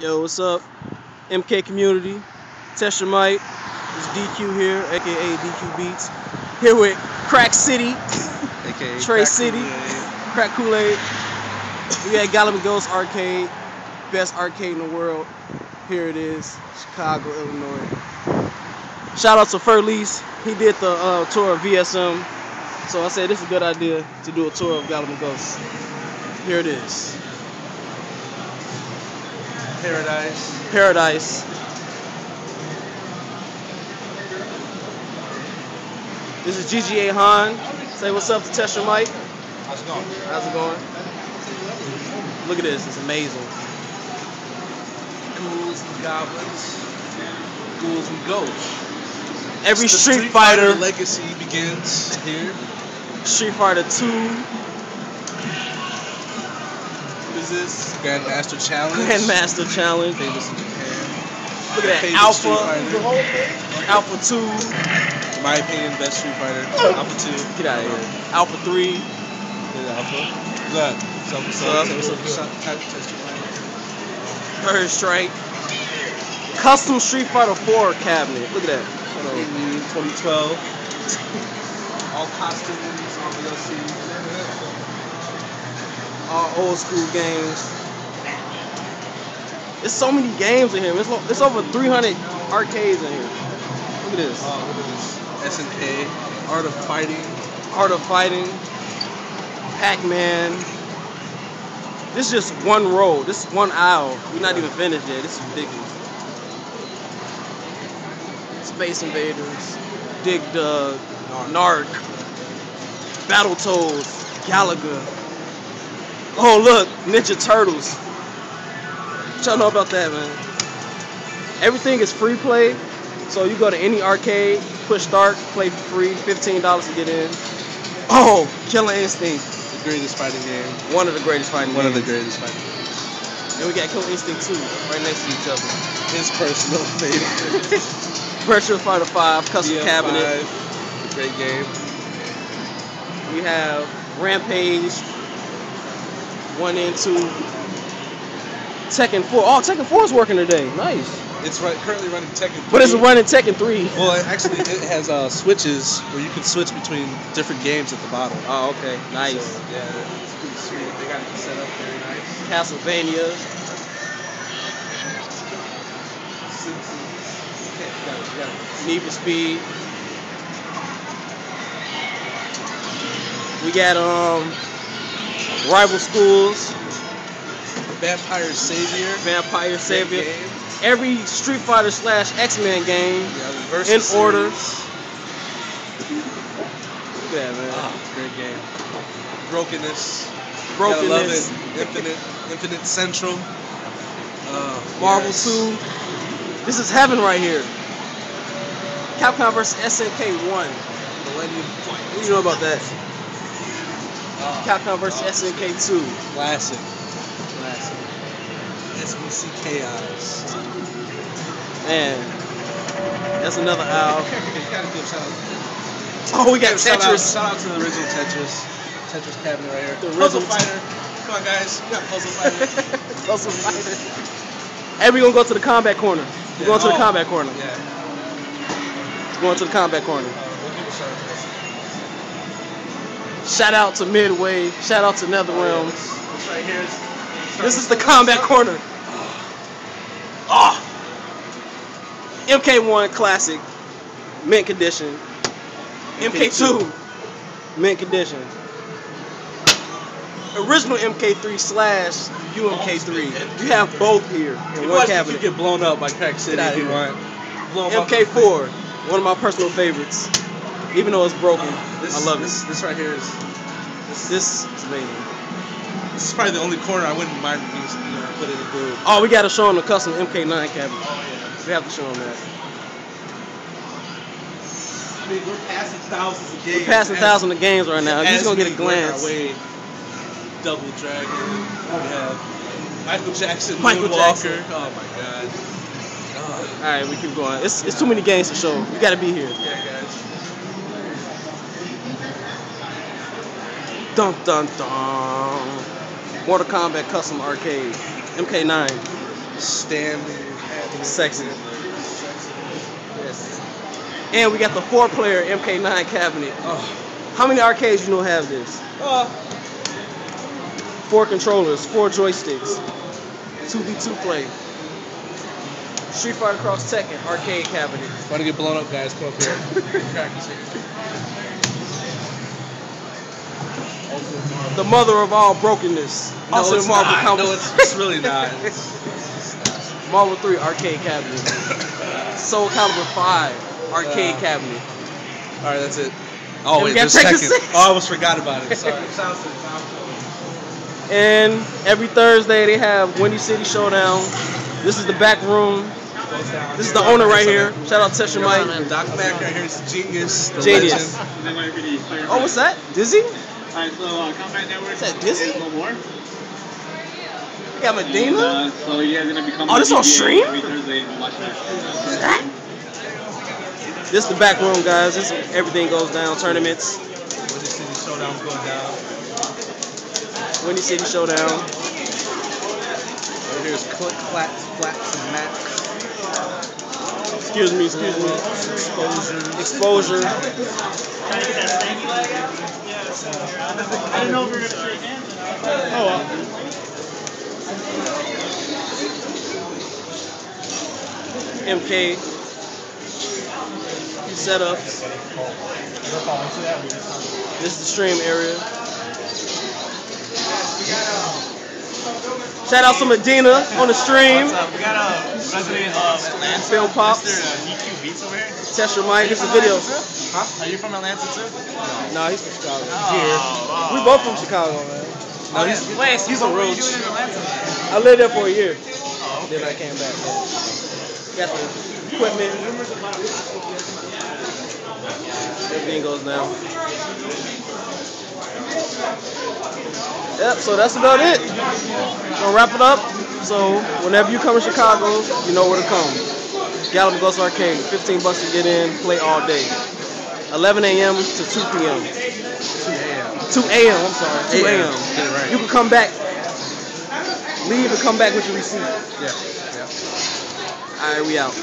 Yo, what's up? MK community. Test Your Might. It's D-Que here, aka D-Que Beats. Here with Crack City, AKA Trey Crack City. Kool-Aid. Crack Kool-Aid. We at Galloping Ghost Arcade, best arcade in the world. Here it is, Chicago, Illinois. Shout out to Furlease. He did the uh, tour of VSM. So I said this is a good idea to do a tour of Gallop Ghost. Here it is. Paradise. Paradise. This is GGA Han. Say what's up to Test Mike. How's it going? How's it going? Look at this, it's amazing. Ghouls and goblins. Ghouls and ghosts. Every The Street, Fighter, legacy begins here. Street Fighter 2, What is? Grandmaster Challenge. Grandmaster Challenge. Famous in Japan. Look at that Alpha, Alpha 2. In my opinion, best Street Fighter. Alpha 2. Get out of here. Alpha 3. Good Alpha. Look. Third Strike. Custom Street Fighter 4 cabinet. Look at that. Hold 2012. All costumes, all DLC. Old school games. There's so many games in here. It's, lo- it's over 300 arcades in here. Look at this. Oh, look at this. SNK. Art of Fighting. Art of Fighting, Pac-Man. This is just one row. This is one aisle. We're not even finished yet. This is ridiculous. Space Invaders, Dig Dug, Narc, Battletoads, Galaga. Oh look, Ninja Turtles. What y'all know about that, man? Everything is free play. So you go to any arcade, push start, play for free, $15 to get in. Oh, Killer Instinct, The greatest fighting game. one of the greatest fighting games. One of the greatest fighting games. And we got Killer Instinct 2 right next to each other. His personal favorite. Virtual Fighter 5 custom VF5, cabinet. Great game. We have Rampage, 1 and 2. Tekken 4. Oh, Tekken 4 is working today. Nice. It's right, currently running Tekken 3. But it's running Tekken 3. Well, it actually, it has uh, switches where you can switch between different games at the bottom. Oh, okay. Nice. So, yeah, it's pretty sweet. They got it set up very nice. Castlevania. Simpsons. Okay, you got it, you got it. Need for Speed. We got um Rival Schools, Vampire Savior. Vampire Savior. Every Street Fighter slash X-Men game. Yeah, In series. order. Yeah, man. Ah, great game. Brokenness. Brokenness. It. Infinite, Infinite Central. Uh, Marvel yes. 2. This is heaven right here. Capcom vs SNK 1. Millennium Fight. What do you know about that? Capcom vs SNK 2. Classic. Classic. SVC Chaos. Man, that's another owl. Gotta give shout out. Oh, we got Shout out, Tetris. shout out to the original Tetris. Tetris cabinet right here. The Puzzle original- Fighter. Come on, guys. We got Puzzle Fighter. Puzzle Fighter. Hey, we gonna go to the combat corner. We're going to the Oh, combat corner. Yeah. We're going to the combat corner. Uh, we'll give a shout out to this. Shout out to Midway. Shout out to Oh, yeah, this, right here is. This is the combat corner. Ah. MK1 Classic, mint condition. MK2, mint condition. Original MK3 slash UMK3. You have both here in one You get blown up by Crack City if you want. Blow 'em. MK4, one of my personal favorites. Even though it's broken, oh, This, I love this, it. This right here is. This, This is amazing. this is probably the only corner I wouldn't mind being you know, put in a group. Oh, we gotta show them the custom MK9 cabinet. Oh yeah. We have to show them that. I mean, we're passing thousands of games. We're passing As- thousands of games right now. You're just gonna get a we work our glance. way, Double Dragon. Oh, we have Michael Jackson. Michael. Jackson. Oh my god. Oh, All right, we keep going. It's, it's too many games to show. We gotta be here. yeah, guys. Dun dun dun. Mortal Kombat Custom Arcade. MK9. Stanley. Sexy. Yes. And we got the four player MK9 cabinet. Oh. How many arcades you know have this? Uh, Four controllers, four joysticks, 2v2 play. Street Fighter Cross Tekken arcade cabinet. want to get blown up, guys? Come up here. Practice it. The mother of all brokenness. No, Also it's Marvel not. Comics. No, it's, it's really not. Marvel 3 arcade cabinet. Soul Calibur 5 arcade Uh, cabinet. All right, that's it. Oh And we wait, got there's Tekken second. 6. Oh, I almost forgot about it. Sorry. And every Thursday they have Windy City Showdown. This is the back room. This is the owner right here. Shout out Tesha Mike. Doc Mack right here is the genius. The Genius. legend. And then might be the player Oh, what's that? Dizzy? Alright, so uh, Combat Network. Is that Disney? is No more. We got And, Medina. uh, so you guys gonna become. Oh, this on stream? Every Thursday watch that. That? This is the back room, guys. This is everything goes down. Tournaments. Windy City Showdown's going down. Windy City Showdown. Right here's Click, Claps, Flats, and Max. Excuse me, excuse me. Exposure. Exposure. I didn't know we were gonna shake hands. Oh well. MK. This is the stream area. Shout out to Medina on the stream. What's up? We got a resident of Atlanta. Phil Pops. Mr. Uh, EQ Beats over here. Tesher Mike. This is a video. Are you from Atlanta too? No, he's from Chicago. Oh, We both from Chicago, man. No, he's, Wait, so he's what a you roach. doing in Atlanta? I lived there for a year. Oh, Then I came back. Got the equipment. Everything goes down. Yep, so that's about it. Gonna wrap it up. So whenever you come to Chicago, you know where to come. Galloping Ghost Arcade, 15 bucks to get in, play all day. 11 a.m. to 2 p.m. 2 a.m. 2 a.m. I'm sorry, 2 A.M. a.m. Right. You can come back, leave and come back with your receipt. Yeah. Yeah. All right, we out.